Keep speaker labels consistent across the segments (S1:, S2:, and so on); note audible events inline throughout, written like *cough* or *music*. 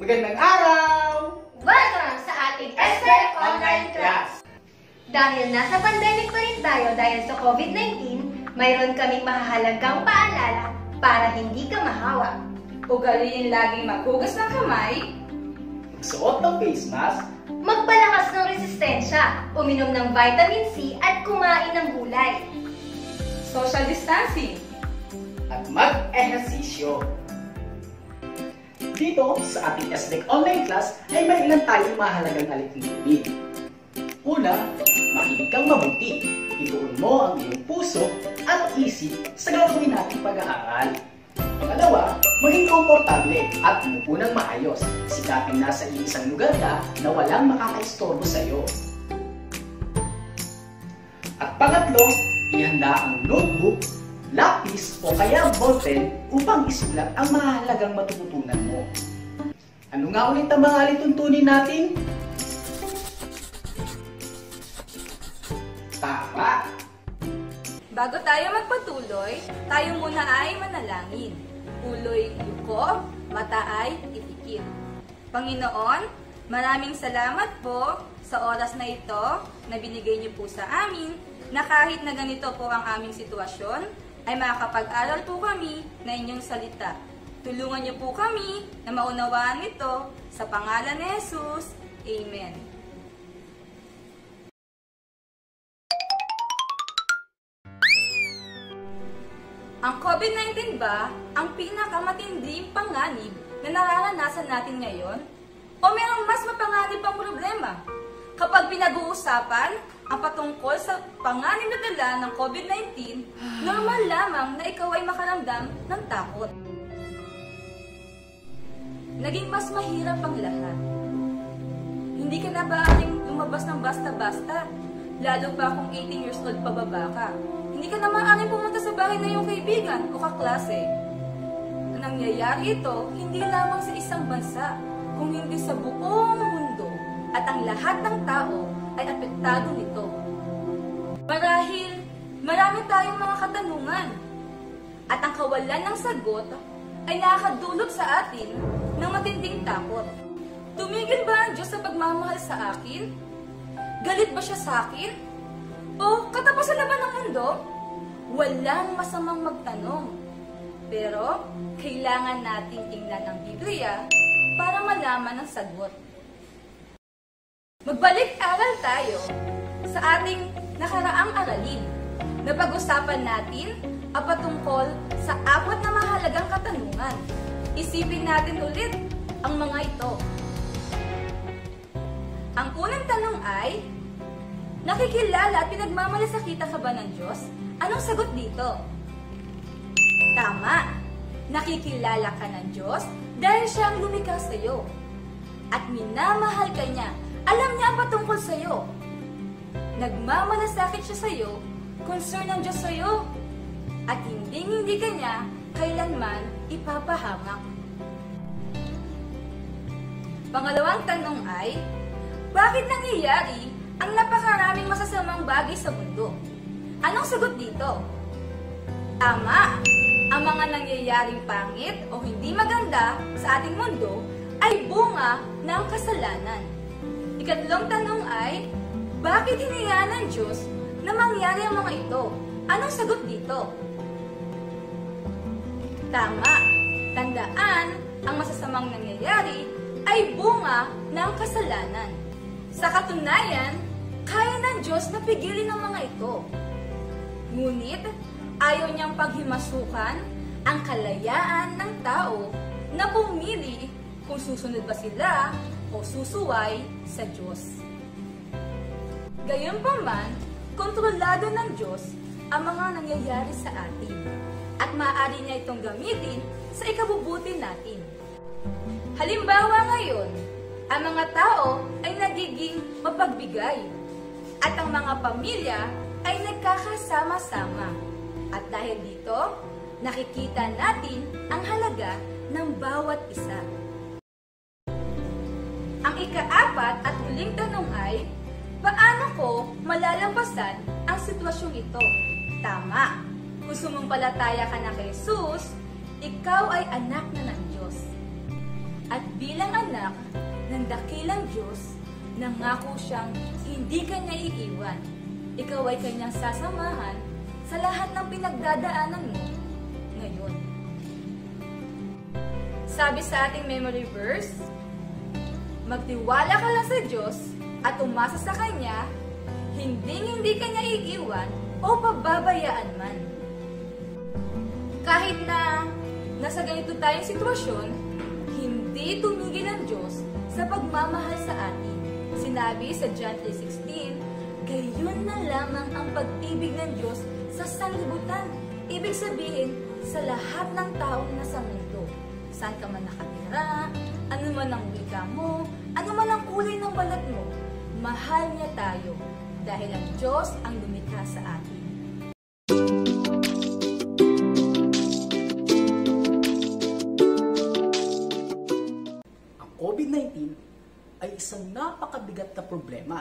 S1: Magandang araw!
S2: Welcome sa ating SL Online Class! Dahil nasa pandemic pa rin tayo dahil sa COVID-19, mayroon kaming mahahalagang paalala para hindi ka mahawa.
S3: Ugaliin laging maghugas ng kamay,
S1: Suot ng face mask,
S2: Magpalakas ng resistensya, uminom ng vitamin C at kumain ng gulay.
S3: Social distancing,
S1: at mag-ehersisyo. Dito sa ating SDEC online class ay may ilan tayong mahalagang alituntunin. Una, makinig kang mabuti. Ituon mo ang iyong puso at isip sa gagawin nating pag-aaral. Pangalawa, maging komportable at umupo ng maayos. Sikapin nasa iisang lugar ka na walang makakaistorbo sa iyo. At pangatlo, ihanda ang notebook, lapis o kaya ballpen upang isulat ang mahalagang matututunan mo. Ano nga ulit ang mga alituntunin natin? Tama!
S3: Bago tayo magpatuloy, tayo muna ay manalangin. Uloy yuko, mata ay ipikit. Panginoon, maraming salamat po sa oras na ito na binigay niyo po sa amin na kahit na ganito po ang aming sitwasyon, ay makakapag-aral po kami na inyong salita. Tulungan niyo po kami na maunawaan ito sa pangalan ni Jesus. Amen. Ang COVID-19 ba ang pinakamatinding panganib na nararanasan natin ngayon? O mayroong mas mapanganib pang problema? Kapag pinag-uusapan ang patungkol sa panganib na dala ng COVID-19, *sighs* normal lamang na ikaw ay makaramdam ng takot. Naging mas mahirap ang lahat. Hindi ka na bahaling lumabas ng basta-basta, lalo pa kung 18 years old pababa ka. Hindi ka na maaaring pumunta sa bahay ng iyong kaibigan o kaklase. Nangyayari ito hindi lamang sa isang bansa, kung hindi sa buong mundo at ang lahat ng tao ay apektado nito. Marahil, marami tayong mga katanungan at ang kawalan ng sagot ay nakakadulot sa atin ng matinding takot. Tumigil ba ang Diyos sa pagmamahal sa akin? Galit ba siya sa akin? O katapusan na ba ng mundo? Walang masamang magtanong. Pero, kailangan nating tingnan ang Biblia para malaman ang sagot. Magbalik-aral tayo sa ating nakaraang aralin. Napag-usapan natin ang patungkol sa apat na mahalagang katanungan. Isipin natin ulit ang mga ito. Ang unang tanong ay, Nakikilala at pinagmamalasakita ka ba ng Diyos? Anong sagot dito? Tama! Nakikilala ka ng Diyos dahil siya ang lumikha sa iyo. At minamahal ka niya. Alam niya ang patungkol sa iyo. Nagmamalasakit siya sa iyo, concern ng Diyos sa iyo. At hindi hindi ka niya kailanman ipapahamak. Pangalawang tanong ay, bakit nangyayari ang napakaraming masasamang bagay sa mundo? Anong sagot dito? Tama! Ang mga nangyayaring pangit o hindi maganda sa ating mundo ay bunga ng kasalanan. Ikatlong tanong ay, bakit hinayaan ng Diyos na mangyari ang mga ito? Anong sagot dito? Tama! Tandaan, ang masasamang nangyayari ay bunga ng kasalanan. Sa katunayan, kaya ng Diyos na pigilin ang mga ito. Ngunit, ayaw niyang paghimasukan ang kalayaan ng tao na pumili kung susunod ba sila o susuway sa Diyos. Gayunpaman, kontrolado ng Diyos ang mga nangyayari sa atin at maaari niya itong gamitin sa ikabubuti natin. Halimbawa ngayon, ang mga tao ay nagiging mapagbigay at ang mga pamilya ay nagkakasama-sama. At dahil dito, nakikita natin ang halaga ng bawat isa. Ang ikaapat at huling tanong ay, paano ko malalampasan ang sitwasyong ito? Tama! Kung sumumpalataya ka na kay Jesus, ikaw ay anak na ng Diyos. At bilang anak ng dakilang Diyos, nangako siyang hindi ka niya iiwan. Ikaw ay kanyang sasamahan sa lahat ng pinagdadaanan mo ngayon. Sabi sa ating memory verse, Magtiwala ka lang sa Diyos at umasa sa Kanya, hindi hindi ka niya iiwan o pababayaan man. Kahit na nasa ganito tayong sitwasyon, hindi tumigil ang Diyos sa pagmamahal sa atin. Sinabi sa John 3.16, Gayon na lamang ang pag-ibig ng Diyos sa sanlibutan. Ibig sabihin, sa lahat ng taong nasa mundo. Saan ka man nakatira, ano man ang wika mo, ano man ang kulay ng balat mo, mahal niya tayo dahil ang Diyos ang lumikha sa atin.
S1: Ang COVID-19 ay isang napakabigat na problema.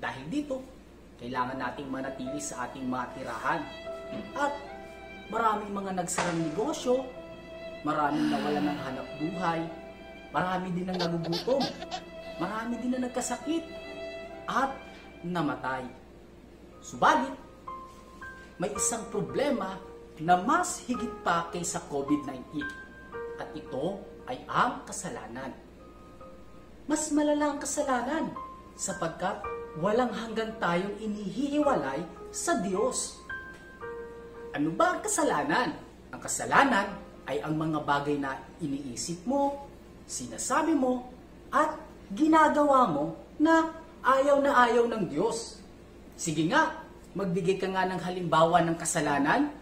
S1: Dahil dito, kailangan nating manatili sa ating mga tirahan. At maraming mga nagsarang negosyo, maraming nawalan ng hanap buhay, marami din ang nagugutom, marami din ang nagkasakit, at namatay. Subalit, may isang problema na mas higit pa kaysa COVID-19 at ito ay ang kasalanan. Mas malala ang kasalanan sapagkat walang hanggan tayong inihihiwalay sa Diyos. Ano ba ang kasalanan? Ang kasalanan ay ang mga bagay na iniisip mo, sinasabi mo, at ginagawa mo na ayaw na ayaw ng Diyos. Sige nga, magbigay ka nga ng halimbawa ng kasalanan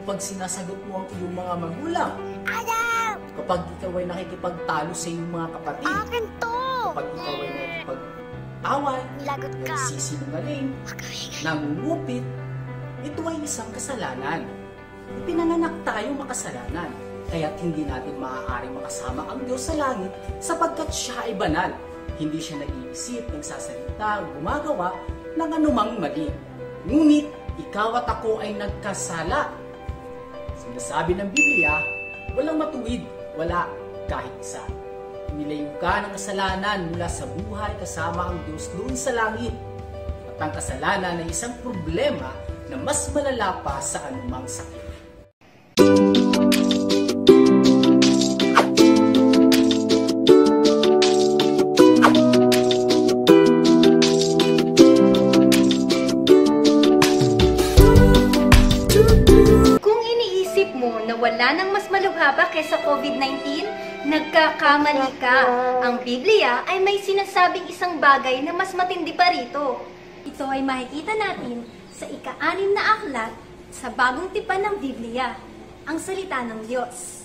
S1: kapag sinasagot mo ang iyong mga magulang. Kapag ikaw ay nakikipagtalo sa iyong mga kapatid.
S4: Akin to!
S1: Kapag ikaw ay
S4: ka.
S1: nagsisinungaling, nangungupit, ito ay isang kasalanan. Ipinanganak tayo makasalanan, kaya't hindi natin maaaring makasama ang Diyos sa langit sapagkat siya ay banal. Hindi siya nag-iisip, nagsasalita, gumagawa ng anumang mali. Ngunit, ikaw at ako ay nagkasala. Sinasabi ng Biblia, walang matuwid, wala kahit isa. Nilayo ka ng kasalanan mula sa buhay kasama ang Diyos doon sa langit. At ang kasalanan ay isang problema na mas malala pa sa anumang sakit.
S2: Kung iniisip mo na wala nang kaysa COVID-19, nagkakamali ka. Ang Biblia ay may sinasabing isang bagay na mas matindi pa rito. Ito ay makikita natin sa ika-anim na aklat sa bagong tipan ng Biblia, ang salita ng Diyos.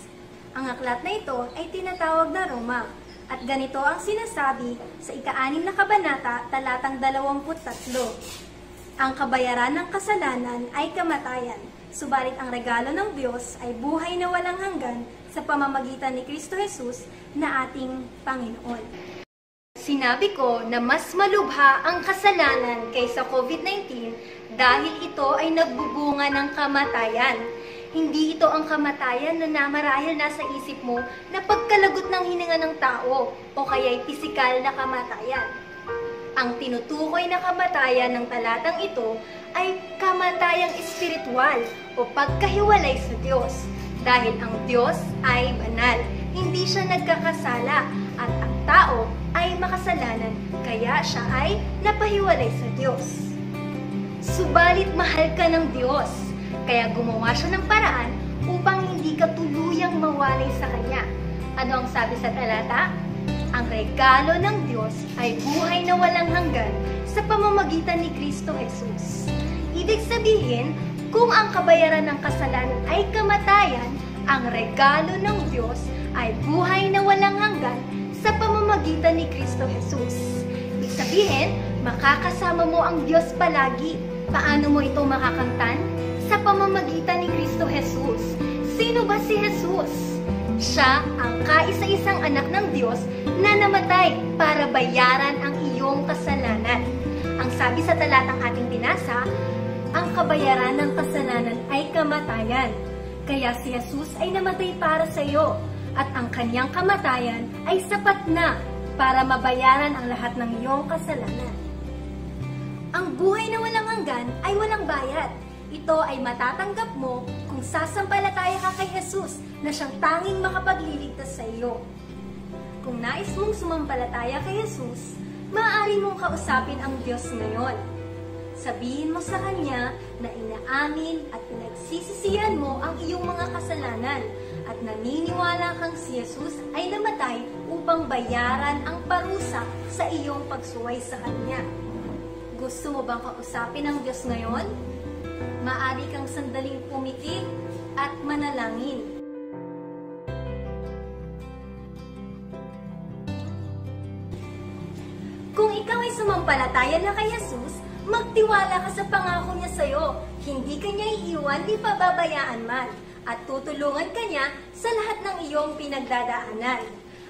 S2: Ang aklat na ito ay tinatawag na Roma at ganito ang sinasabi sa ika-anim na kabanata talatang 23. Ang kabayaran ng kasalanan ay kamatayan, subalit ang regalo ng Diyos ay buhay na walang hanggan sa pamamagitan ni Kristo Jesus na ating Panginoon. Sinabi ko na mas malubha ang kasalanan kaysa COVID-19 dahil ito ay nagbubunga ng kamatayan. Hindi ito ang kamatayan na namarahil nasa isip mo na pagkalagot ng hininga ng tao o kaya'y pisikal na kamatayan. Ang tinutukoy na kamatayan ng talatang ito ay kamatayang espiritual o pagkahiwalay sa Diyos. Dahil ang Diyos ay banal, hindi siya nagkakasala at ang tao ay makasalanan kaya siya ay napahiwalay sa Diyos. Subalit mahal ka ng Diyos, kaya gumawa siya ng paraan upang hindi ka tuluyang mawalay sa Kanya. Ano ang sabi sa talata? Ang regalo ng Diyos ay buhay na walang hanggan sa pamamagitan ni Kristo Jesus. Ibig sabihin, kung ang kabayaran ng kasalanan ay kamatayan, ang regalo ng Diyos ay buhay na walang hanggan sa pamamagitan ni Kristo Jesus. Ibig sabihin, makakasama mo ang Diyos palagi. Paano mo ito makakamtan? Sa pamamagitan ni Kristo Jesus. Sino ba si Jesus? Siya ang kaisa-isang anak ng Diyos na namatay para bayaran ang iyong kasalanan. Ang sabi sa talatang ating binasa, ang kabayaran ng kasalanan ay kamatayan. Kaya si Jesus ay namatay para sa iyo at ang kanyang kamatayan ay sapat na para mabayaran ang lahat ng iyong kasalanan. Ang buhay na walang hanggan ay walang bayad. Ito ay matatanggap mo kung sasampalataya ka kay Jesus na siyang tanging makapagliligtas sa iyo. Kung nais mong sumampalataya kay Jesus, maaari mong kausapin ang Diyos ngayon. Sabihin mo sa Kanya na inaamin at pinagsisisihan mo ang iyong mga kasalanan at naniniwala kang si Jesus ay namatay upang bayaran ang parusa sa iyong pagsuway sa Kanya. Gusto mo bang kausapin ang Diyos ngayon? Maari kang sandaling pumikit at manalangin. Sumampalataya na kay Jesus, magtiwala ka sa pangako niya sa iyo. Hindi ka niya iiwan ni pababayaan man at tutulungan ka niya sa lahat ng iyong pinagdadaanan.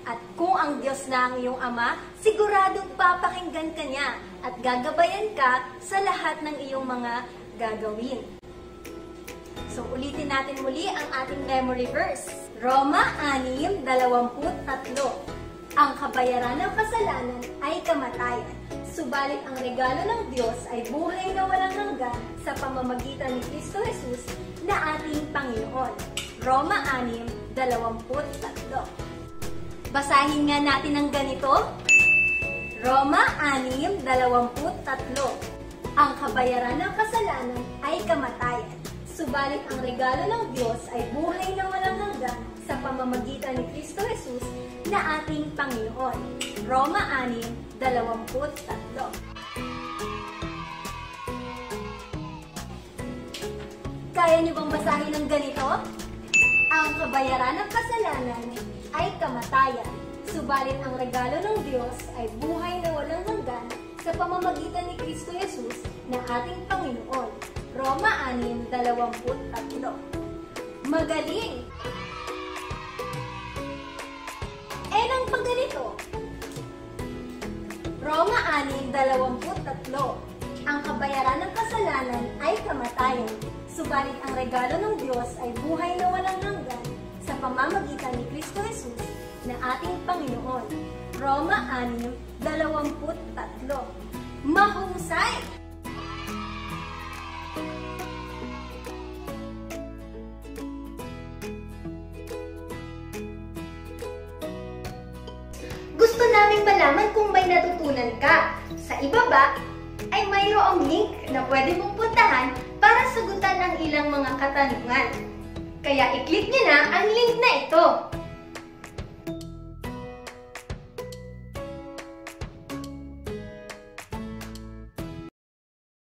S2: At kung ang Diyos na ang iyong Ama, siguradong papakinggan ka niya at gagabayan ka sa lahat ng iyong mga gagawin. So ulitin natin muli ang ating memory verse. Roma 6:23. Ang kabayaran ng kasalanan ay kamatayan. Subalit ang regalo ng Diyos ay buhay na walang hanggan sa pamamagitan ni Kristo Jesus na ating Panginoon. Roma 6:23. Basahin nga natin ang ganito. Roma 6:23. Ang kabayaran ng kasalanan ay kamatayan. Subalit ang regalo ng Diyos ay buhay na walang hanggan sa pamamagitan ni Kristo Jesus na ating Panginoon. Roma 6:23. Kaya niyo bang basahin ng ganito? Ang kabayaran ng kasalanan ay kamatayan. Subalit ang regalo ng Diyos ay buhay na walang hanggan sa pamamagitan ni Kristo Jesus na ating Panginoon. Roma 6:23. Magaling! 23. Ang kabayaran ng kasalanan ay kamatayan. Subalit ang regalo ng Diyos ay buhay na walang hanggan sa pamamagitan ni Kristo Jesus na ating Panginoon. Roma 6, 23. Mahusay! Gusto naming malaman kung may natutunan ka. Sa ibaba ay mayroong link na pwede mong puntahan para sagutan ang ilang mga katanungan. Kaya i-click niyo na ang link na ito.